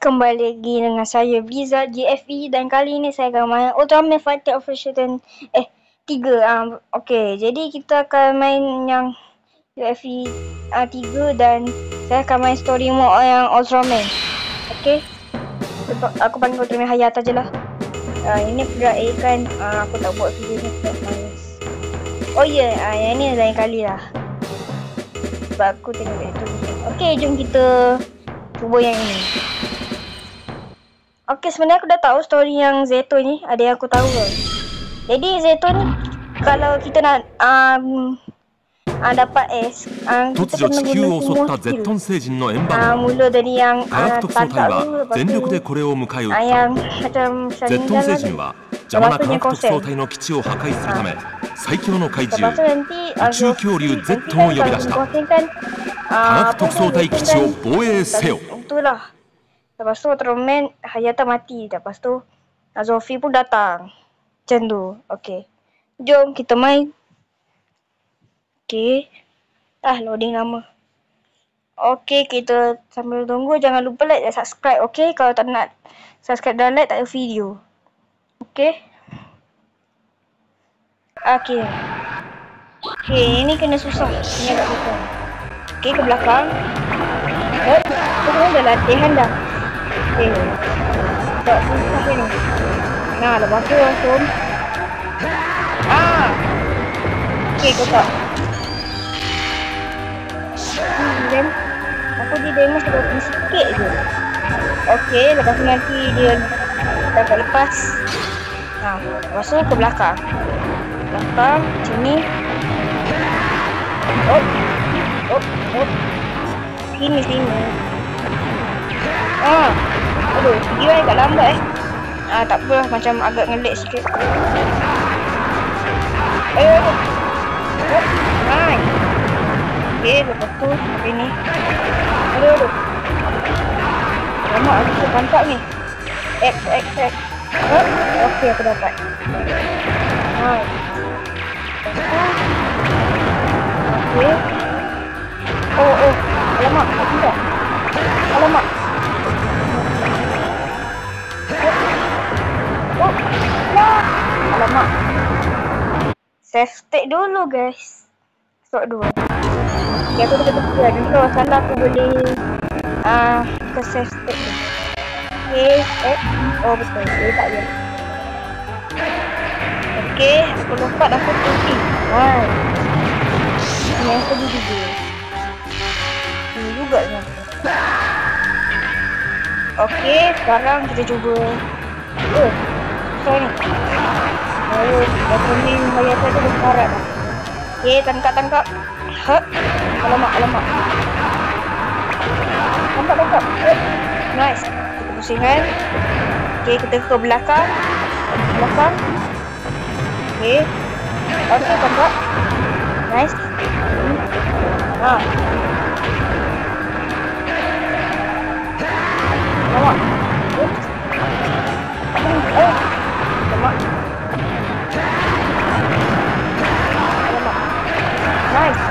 kembali lagi dengan saya Blizzard GFE dan kali ini saya akan main Ultraman Fighter Official eh 3 ah uh, okey jadi kita akan main yang GFE uh, 3 dan saya akan main story mode yang Ultraman. Okey aku panggil Ultraman Hayat aja lah uh, ini pula A kan? Uh, aku tak buat video ni sebab manis. Oh ya yeah, uh, yang ni lain kali lah. Sebab aku tengok itu okey jom kita cuba yang ini Okay, sebenarnya aku dah tahu story yang Zeto ni. Ada yang aku tahu ke. Jadi Zeto ni, kalau kita nak um, uh, dapat S, um, kita kena guna semua skill. Uh, mula dari yang uh, tangkap tu, lepas tu uh, yang macam Sharingan lah. 邪魔な科学特捜隊の基地を破壊するため最強の怪獣宇宙恐竜 Z を呼び出した科学特捜隊基地を防衛せよ Lepas tu Ultraman Hayata mati. Lepas tu Azofi pun datang. Macam tu. Okay. Jom kita main. Okay. Ah loading lama. Okay kita sambil tunggu. Jangan lupa like dan subscribe. Okay. Kalau tak nak subscribe dan like tak ada video. Okay. Okay. Okay ini kena susah. Ini agak susah. Okay ke belakang. Oh. Kau dah latihan dah. Okay. Tak susah ni. Nah, lepas tu langsung. Ah. Okay, kau tak. Hmm, aku di demo sebab ni sikit je. Okay, lepas tu nanti dia dapat lepas. Nah, lepas tu ke belakang. Belakang, sini. Oh. Oh, oh. Sini, sini. Ah. Aduh, dia agak lambat eh. Ah, tak apa macam agak ngelik sikit. Eh, aduh. Oh, nice. Okay, lepas tu, apa ni? Aduh, aduh. Lama aku tu pantak ni. X, X, X. Oh, okay, aku dapat. Nice. Okay. Oh, oh. Alamak, aku tidak. Alamak. Alamak. Save state dulu guys. Stop dua. Ya aku tepi lah. Nanti kalau salah aku boleh uh, ke save state tu. Okay. Eh. Oh betul. Eh tak ya. Okay. Aku lompat aku tepi. Hai. Ini aku di juga. Ini juga aku. Okay. Sekarang kita cuba. Oh. Sorry. Oh, macam ni bayar saya tu berkarat. Okay, tangkap, tangkap. Ha? Alamak, alamak. Tangkap, tangkap. Nice. Kita pusingkan. Okay, kita ke belakang. Belakang. Okay. Okay, tangkap. Nice. Hmm. Ha. Alamak. Oops. Oh.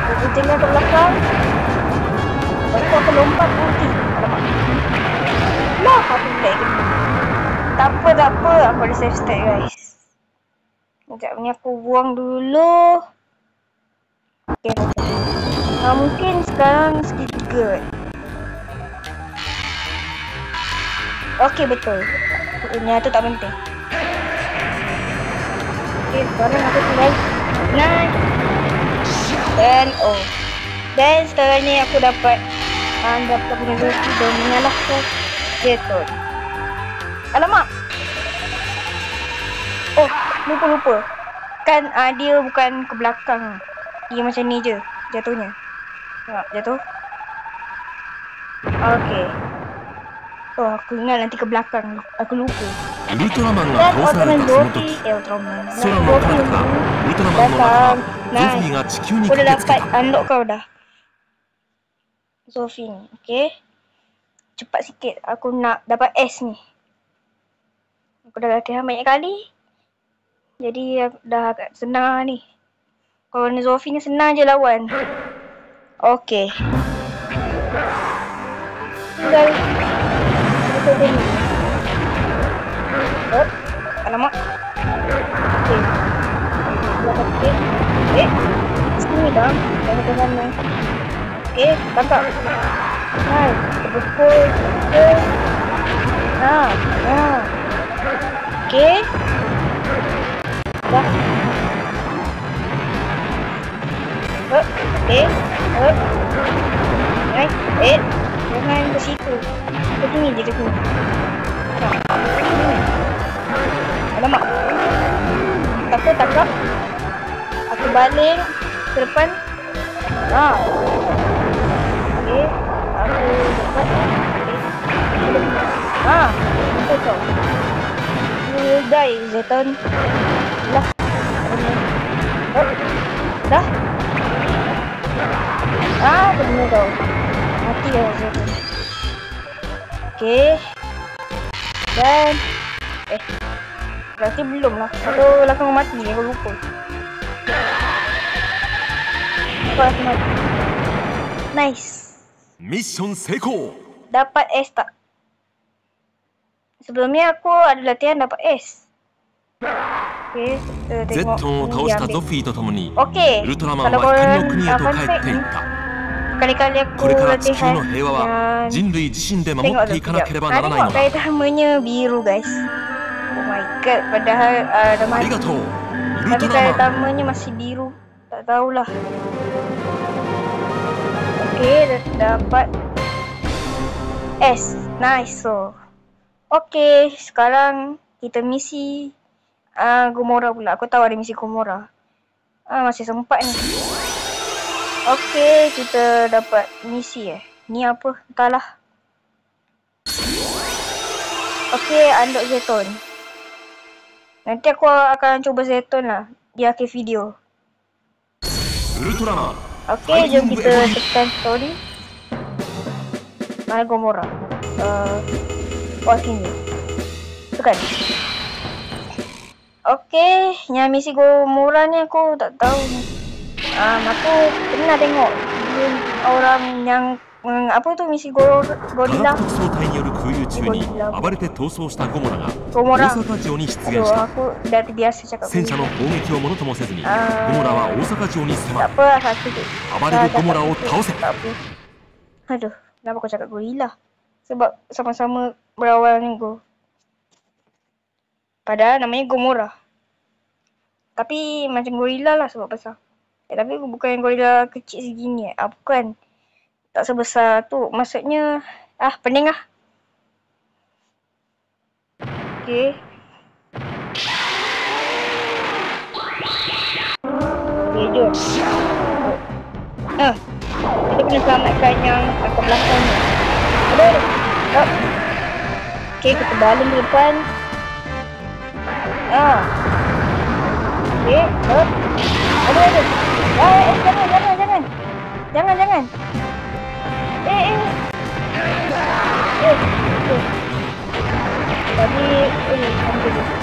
Aku kucingnya ke belakang. Lepas tu aku lompat ulti. Alamak. Lah, aku tak gitu. Tak apa, tak apa. Aku ada save state, guys. Sekejap ni aku buang dulu. Okay, nah, mungkin sekarang segitiga. Okay, betul. Ini tu tak penting. Okay, sekarang aku tinggal. Nice. Dan oh. Dan sekarang ni aku dapat uh, dapat punya rezeki dan menyalahkan jeton. Alamak. Oh, lupa lupa. Kan uh, dia bukan ke belakang. Dia macam ni je jatuhnya. Tengok, jatuh. Okey. Oh, aku ingat nanti ke belakang. Aku lupa. Itu nama nama Rosa Lita Smutu. Eh, Ultraman. Sora nama nama Rosa Lita Smutu. Zofi nga Chikyu ni kaketsuka. Aku dah dapat unlock kau dah. Zofi ni, okay. Cepat sikit. Aku nak dapat S ni. Aku dah latihan banyak kali. Jadi, dah agak senang ni. Kalau ni Zofi ni senang je lawan. Okay. Tinggal. Betul ni. Oh, alamak. Okey. Okey. Eh, sini dah. Jangan ke sana. Okey, tangkap. Hai, terpukul. Okey. Ha, ha. Okey. Dah. Oh, okey. Oh. Hai, eh. Jangan ke situ. Ke sini je ke sini. Alamak. Takut tangkap. Aku balik ke depan. Ha. Okey. Aku. Okey. Ha. Apa tu? You die, Zeton. Lah. Oh. Dah. Ah, benar tau. Mati dah Zeton. Okey. Dan eh berarti belum lah. Atau langsung mati ni aku lupa. Aku langsung mati. Nice. ミッション成功 Dapat S tak? Sebelum ni aku ada latihan dapat S. Okay, kita ゼ tengok ットンを ni 倒した ambil. ゾフィーと共に Okey, ウルトラマン kalau は光の korang 国へと akan 帰 check ってい ni, った kali-kali こ aku れから地球 latihan の平和は yang 人類自身で守 Tengok ってい tu かな sekejap. ければ Ah, ならない tengok のだ gaya tamanya biru guys. Oh my god, padahal uh, dah あり mati. がとうウル Tapi ト gaya ラマン tamanya masih biru. Tak tahulah. Okey, dah dapat S. Nice so. Okey, sekarang kita misi uh, Gomora pula. Aku tahu ada misi Gomora. Ah, masih sempat ni. Okey, kita dapat misi eh. Ni apa? Entahlah. Okey, unlock Zeton. Nanti aku akan cuba Zeton lah. Di akhir video. Okey, jom kita tekan story. Mana Gomora? Uh, eh, oh, sini. Tekan. Okey, yang misi Gomora ni aku tak tahu. Ni Um, aku pernah tengok video orang yang um, apa tu misi go, 科 gorila. 学特捜隊による空輸中に暴れて逃走したゴモラが Gomora. 大阪城に出 Aduh, 現した aku dah terbiasa cakap 戦車の begini. 砲撃をものともせずにゴあーモラは大阪城に迫 Tak る apa lah satu tu. 暴れるゴモラを倒せ Tak apa. Aduh, kenapa kau cakap gorila? Sebab sama-sama berawal ni go. Padahal namanya Gomora. Tapi macam gorila lah sebab besar. Eh, tapi bukan gorila kecil segini. Ah, bukan. Tak sebesar tu. Maksudnya, ah pening lah. Okay. Okay, jom. Ah, kita kena selamatkan yang kat belakang ni. Ada. Oh. Okay, kita balik ke depan. Ah. Okay, oh. Ada, ada. Ah, eh, jangan, jangan, jangan. Eh, eh. Eh, eh. Tadi, eh, ambil dulu.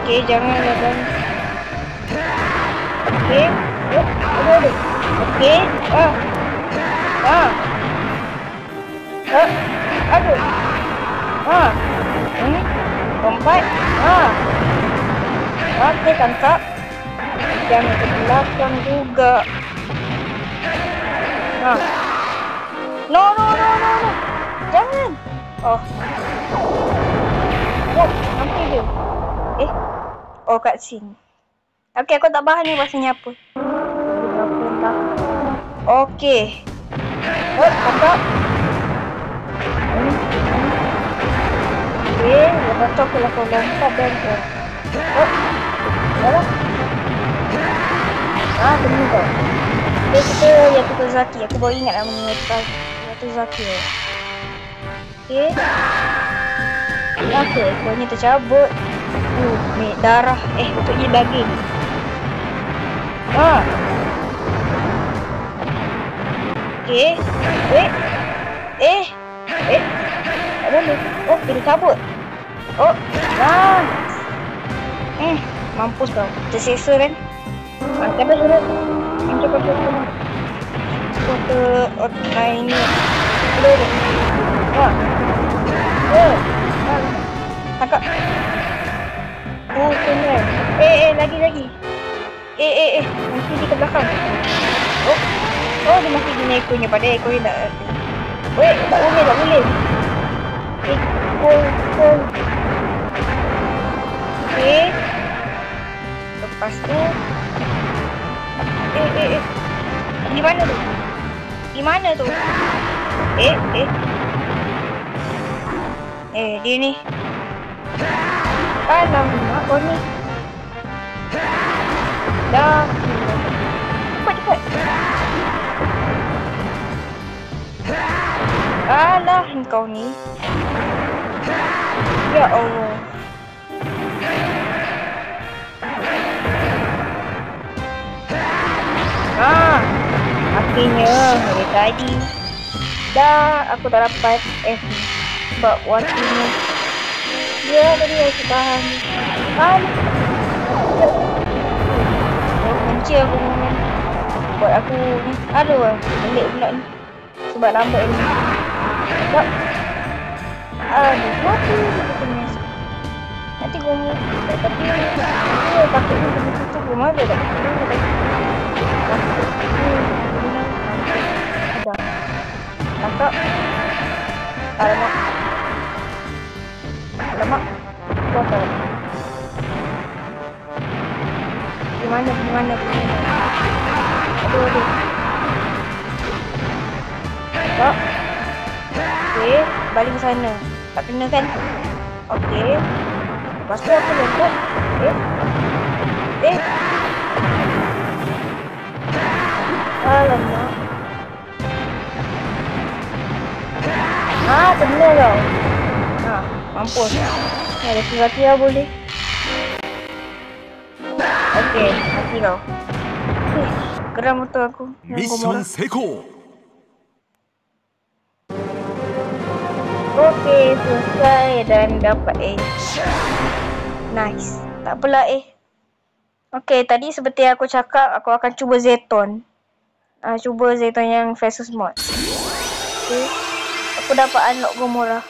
Okay, jangan, jangan. Okay. Oh, ada, ada. Okay. Ah. Ah. Ah. Aduh. Ah. Hmm. Lompat. Ah. Okey, tangkap. Jangan ke belakang juga. Ah. No, no, no, no, no. Jangan. Oh. Oh, hampir dia. Eh. Oh, kat sini. Okey, aku tak faham ni bahasanya apa. Okey. Oh, tangkap. Hmm. Okey, lepas tu aku lakukan lompat dan ke. Oh. Dah lah. Ah, benar tau. Okay, kita Yakuto Zaki. Aku baru ingat nama Yakuto Zaki. Okay. Okay, ekornya tercabut. Uh, ni darah. Eh, betulnya daging. Ah. Okay. Eh. Eh. Eh. Tak boleh. Oh, dia cabut. Oh. Ah. Hmm. Mampus kau. Terseksa kan? Ah, siapa suruh? Macam kau suruh. Kau ke... Oh, nah ini. Aduh, aduh. Ah. Oh. Oh, kena. Eh, eh, lagi, lagi. Eh, eh, eh. Nanti di ke belakang. Oh. Oh, dia masih guna ekornya pada ekornya tak. Tak boleh, tak boleh. Ekor, ekor. Okay. Lepas tu. Eh, eh. Di mana tu? Di mana tu? Eh, eh. Eh, dia ni. Alamak, kau ni. Dah. Cepat, cepat. Alah, kau ni. Ya Allah. Ah, akhirnya dari tadi dah aku tak dapat F sebab wakilnya dia tadi aku tahan. Kan? Benci aku dengan buat aku ni aduh balik pula ni. Sebab lambat ni. Sebab aduh mati nanti gua tapi dia takutnya kena tutup rumah dia tak Tangkap. Alamak. Alamak. Kotor. Gimana, gimana, gimana. Aduh, aduh. Tangkap. Okey, balik ke sana. Tak kena kan? Okey. Lepas tu aku lompat. Eh. Eh. Alamak. Ah, benar kau. Ha, mampus. Ada sesuatu yang boleh. Okey, mati kau. Eh, geram motor aku. Mission 成功 Okey, selesai dan dapat A. Nice. Tak apalah A. Okey, tadi seperti aku cakap, aku akan cuba Zeton uh, cuba Zeton yang Faces Mod. Okay. Aku dapat unlock Gomora.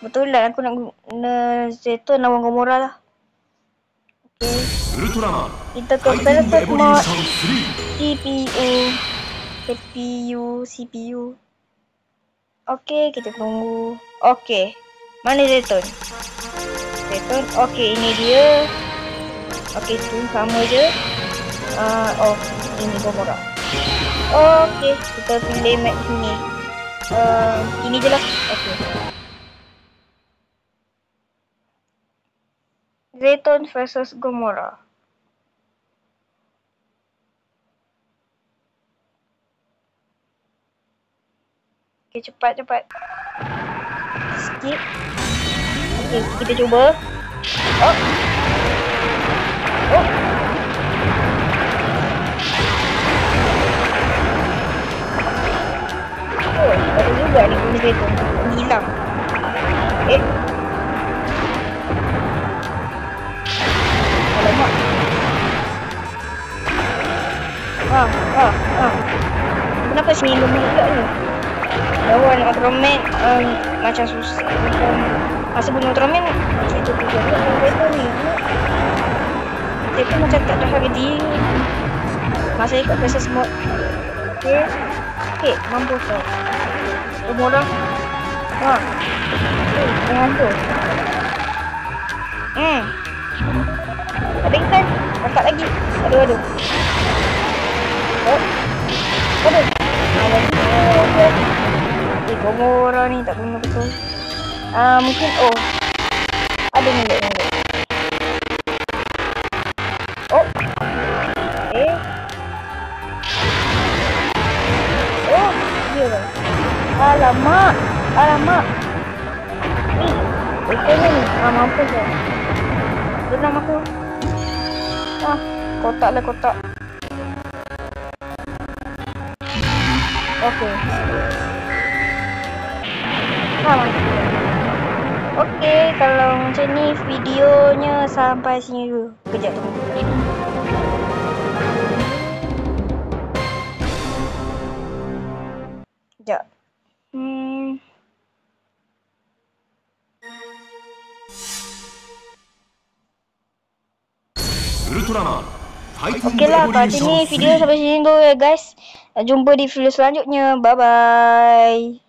Kebetulan aku nak guna Zeton lawan Gomora lah. Okay. Kita ke Faces Mod. CPU. CPU. CPU. Okay, kita tunggu. Okay. Mana Zeton? Zeton. Okay, ini dia. Okay, tu sama je. Uh, oh, ini Gomora. Okey, kita pilih map sini. Uh, ini je lah. Okey. Zeton versus Gomora. Okey, cepat cepat. Skip. Okey, kita cuba. Oh. Oh, guna kereta. Hilang. Eh. Alamak. Ah, ah, ah. Kenapa sini lumah pula ni? Lawan Ultraman um, macam susah masa bunuh Ultraman itu tu juga kereta ni dia pun macam tak ada harga diri masa ikut versus mod okay okay dah ha tu hmm ada ikan angkat lagi aduh aduh oh aduh ada. Eh, Gomora ni tak guna betul. Ah, uh, mungkin oh. Ada milik milik. Oh. Eh. Oh, dia lah. Alamak. Alamak. Eh, betul ni. Ah, mampus lah. Geram aku. Ah, kotak lah kotak. Okay. Ha, Okey, kalau macam ni videonya sampai sini dulu. Kejap tunggu. Okey lah, kat sini video sampai sini dulu ya guys. Jumpa di video selanjutnya. Bye bye.